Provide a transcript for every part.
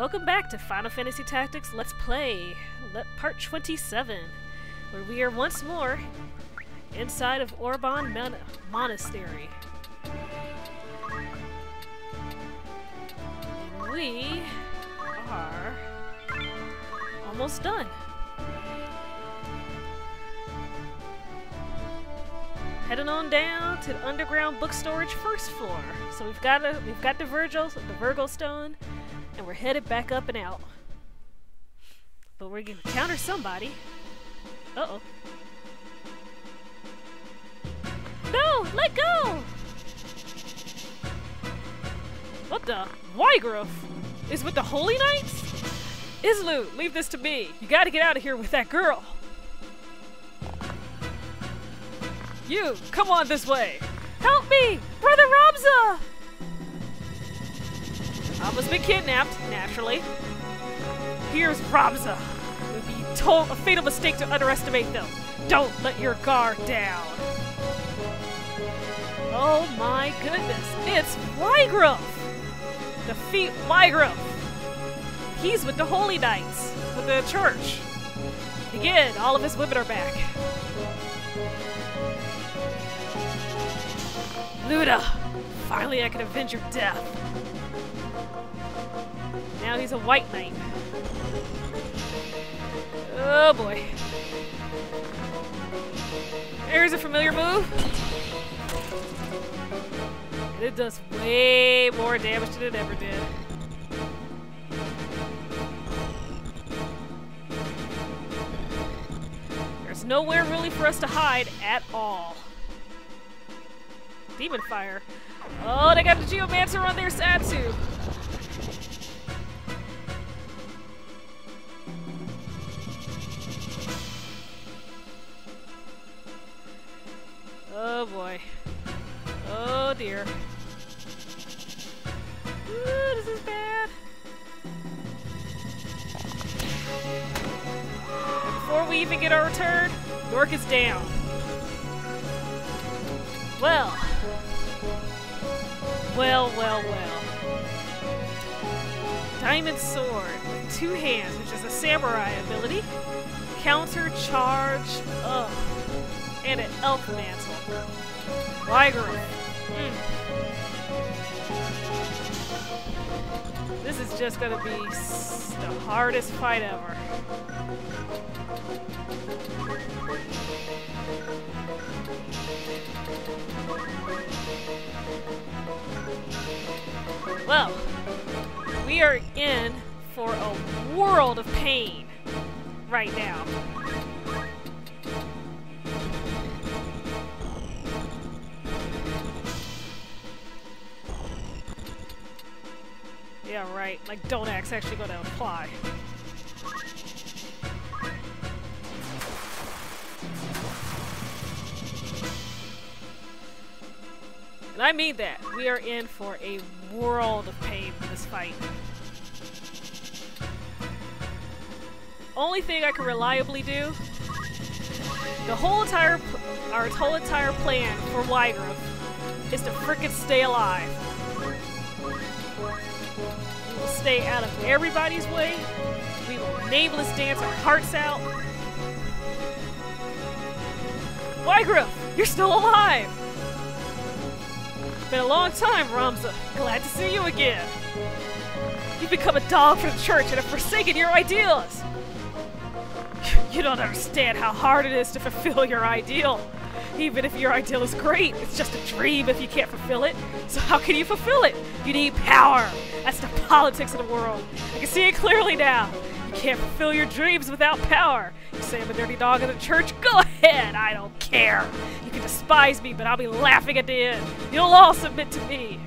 Welcome back to Final Fantasy Tactics Let's Play, Let Part 27, where we are once more inside of Orbonne Mon Monastery. And we are almost done. Heading on down to the underground book storage first floor. So we've got a, we've got the Virgil, the Virgo stone, and we're headed back up and out. But we're gonna counter somebody. Uh oh. No! Let go! What the? Wiegraf is with the Holy Knights? Islu, leave this to me. You gotta get out of here with that girl. You, come on this way. Help me! Brother Ramza! Ramza's been kidnapped, naturally. Here's Ramza. It would be a fatal mistake to underestimate them. Don't let your guard down. Oh my goodness, it's Wiegraf! Defeat Wiegraf! He's with the Holy Knights, with the church. Again, all of his women are back. Luda! Finally I can avenge your death. Now he's a white knight. Oh boy. There's a familiar move. And it does way more damage than it ever did. There's nowhere really for us to hide at all. Demon Fire. Oh, they got the Geomancer on their side too. Boy. Oh dear. Ooh, this is bad. Before we even get our return, York is down. Well. Well, well, well. Diamond Sword two hands, which is a samurai ability. Counter charge. Ugh. And an elf mantle. Wiegraf. Mm. This is just gonna be the hardest fight ever. Well, we are in for a world of pain right now. Yeah, right. Like, don't actually going to apply. And I mean that. We are in for a world of pain in this fight. Only thing I can reliably do, the whole entire, our whole entire plan for Wiegraf is to frickin' stay alive. Stay out of everybody's way. We will nameless dance our hearts out. Wiegraf, you're still alive! Been a long time, Ramza. Glad to see you again. You've become a dog for the church and have forsaken your ideals. You don't understand how hard it is to fulfill your ideal. Even if your ideal is great, it's just a dream if you can't fulfill it. So how can you fulfill it? You need power. That's the politics of the world. I can see it clearly now. You can't fulfill your dreams without power. You say I'm a dirty dog in the church? Go ahead, I don't care. You can despise me, but I'll be laughing at the end. You'll all submit to me.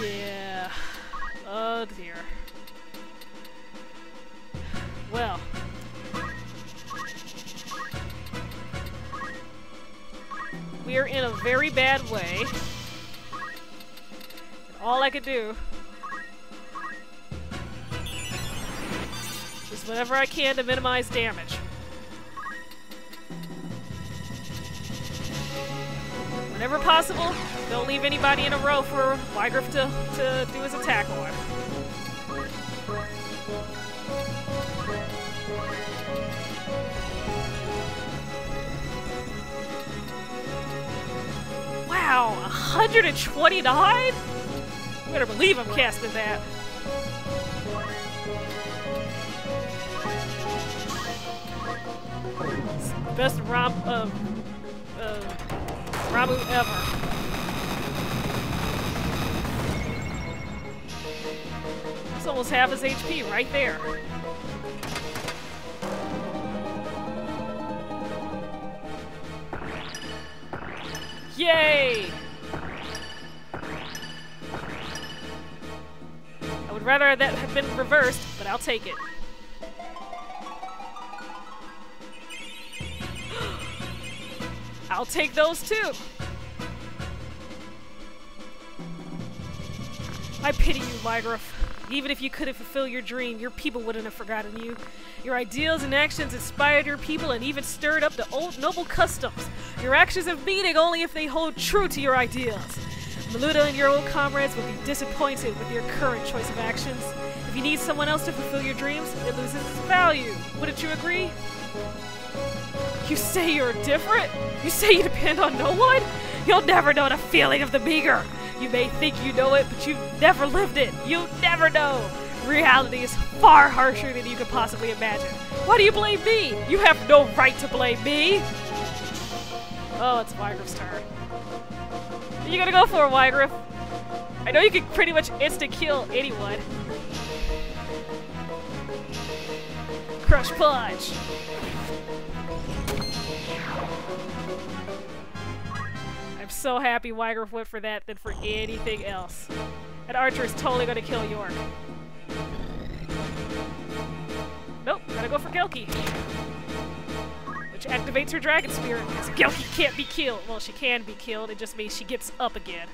Yeah. Oh dear. Well. We are in a very bad way. And All I could do is whatever I can to minimize damage. Whenever possible, don't leave anybody in a row for Wiegraf to, to do his attack on. 129? Better believe I'm casting that. Best Ram uh, uh, Ramuh ever. It's almost half his HP right there. Yay! I would rather that had been reversed, but I'll take it. I'll take those too. I pity you, Wiegraf. Even if you couldn't fulfill your dream, your people wouldn't have forgotten you. Your ideals and actions inspired your people and even stirred up the old noble customs. Your actions have meaning only if they hold true to your ideals. Miluda and your old comrades will be disappointed with your current choice of actions. If you need someone else to fulfill your dreams, it loses its value. Wouldn't you agree? You say you're different? You say you depend on no one? You'll never know the feeling of the meager. You may think you know it, but you've never lived it. You'll never know. Reality is far harsher than you could possibly imagine. Why do you blame me? You have no right to blame me. Oh, it's Wiegraf's turn. You gonna go for, Wiegraf? I know you can pretty much instant kill anyone. Crush Punch! I'm so happy Wiegraf went for that than for anything else. That archer is totally gonna kill York. Nope, gotta go for Gelki. Which activates her Dragon Spirit, because Gelki can't be killed. Well, she can be killed, it just means she gets up again.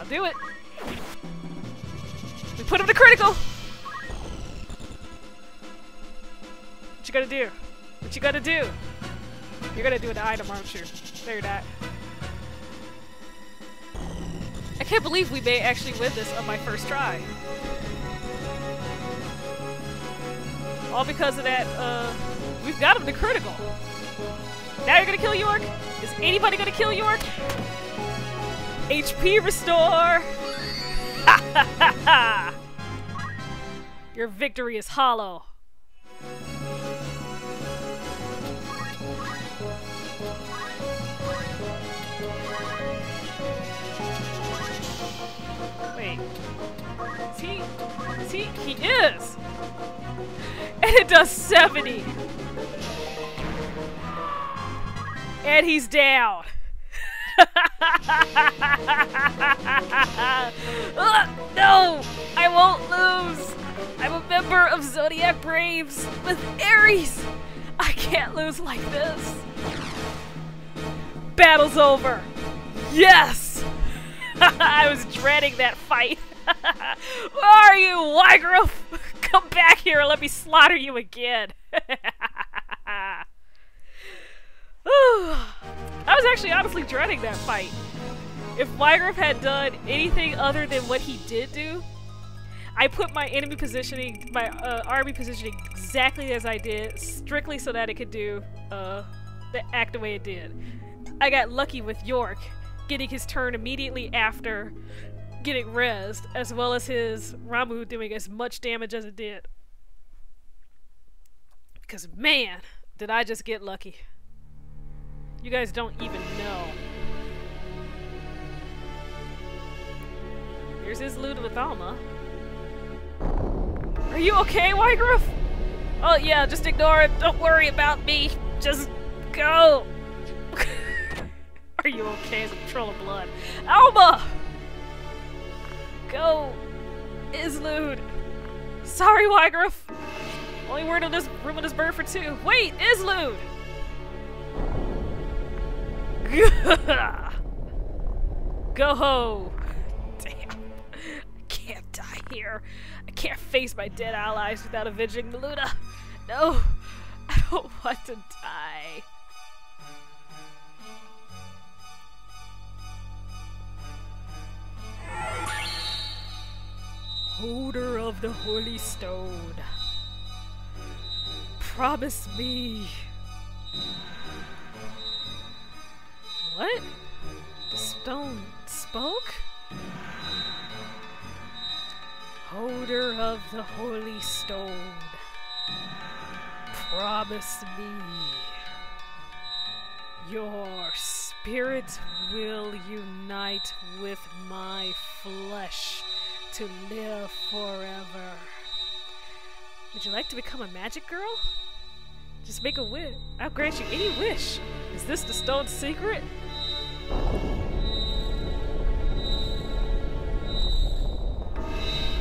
I'll do it. We put him to critical! What you gotta do? What you gotta do? You're gonna do an item, aren't you? No, you're not. I can't believe we may actually win this on my first try. All because of that, uh, we've got him to critical. Now you're gonna kill York? Is anybody gonna kill York? HP restore! Your victory is hollow. Wait. Is he? Is he? He is! And it does 70! And he's down! uh, no! I won't lose! I'm a member of Zodiac Braves with Ares! I can't lose like this! Battle's over! Yes! I was dreading that fight. Where are you, Wiegraf? Come back here and let me slaughter you again. I was actually honestly dreading that fight. If Wiegraf had done anything other than what he did do, I put my enemy positioning, my uh, army positioning exactly as I did, strictly so that it could do uh, the act the way it did. I got lucky with York getting his turn immediately after getting rezzed, as well as his Ramuh doing as much damage as it did. Because man, did I just get lucky. You guys don't even know. Here's his loot with Alma. Are you okay, Wiegraf? Oh yeah, just ignore it. Don't worry about me. Just go. Are you okay as a troll of blood? Alma! Go! Izlude! Sorry, Wiegraf! Only word on this room on this bird for two. Wait, Izlude! Go ho! Damn. I can't die here. I can't face my dead allies without avenging Miluda. No, I don't want to die. Holder of the Holy Stone. Promise me. What? The stone spoke? Holder of the holy stone, promise me your spirit will unite with my flesh to live forever. Would you like to become a magic girl? Just make a wish. I'll grant you any wish. Is this the stone secret?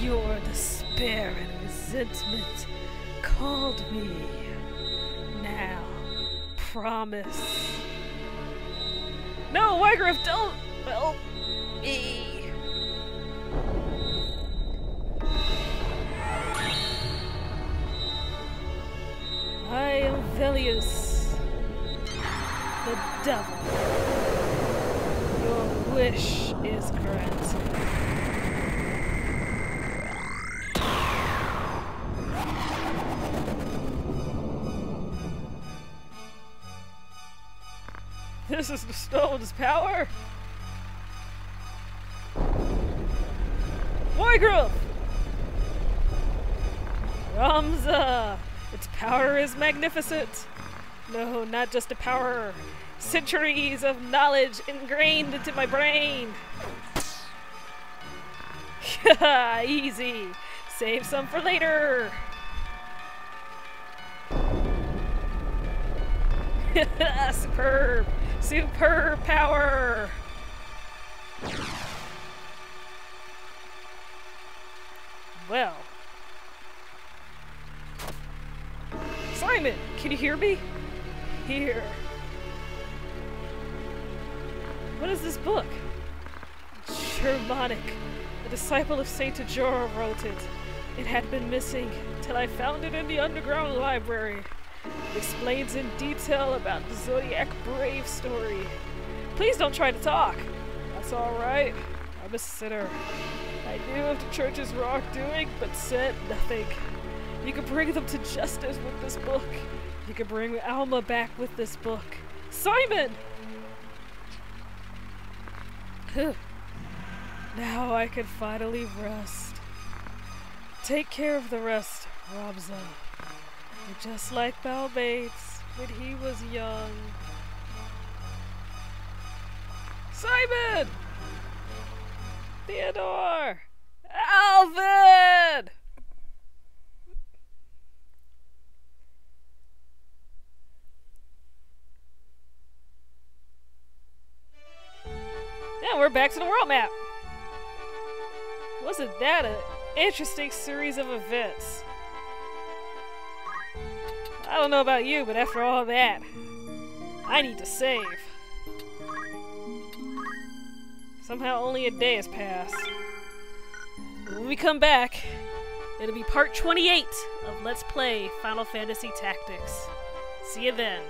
Your despair and resentment called me. Now, promise. No, Wiegraf, don't help me. The devil. Your wish is granted. This is the stone's power. Wiegraf! Ramza! Its power is magnificent. No, not just a power. Centuries of knowledge ingrained into my brain. Easy. Save some for later. Superb. Super power! Well. Simon, can you hear me? Here. What is this book? Germonik. A disciple of Saint Ajora wrote it. It had been missing till I found it in the underground library. It explains in detail about the Zodiac Brave story. Please don't try to talk. That's alright. I'm a sinner. I knew of the church's wrongdoing, but said nothing. You can bring them to justice with this book. You can bring Alma back with this book. Simon! now I can finally rest. Take care of the rest, Ramza. You're just like Balbanes when he was young. Simon! Theodore! Alvin! We're back to the world map. Wasn't that an interesting series of events? I don't know about you, but after all that, I need to save. Somehow only a day has passed. When we come back, it'll be part 28 of Let's Play Final Fantasy Tactics. See you then.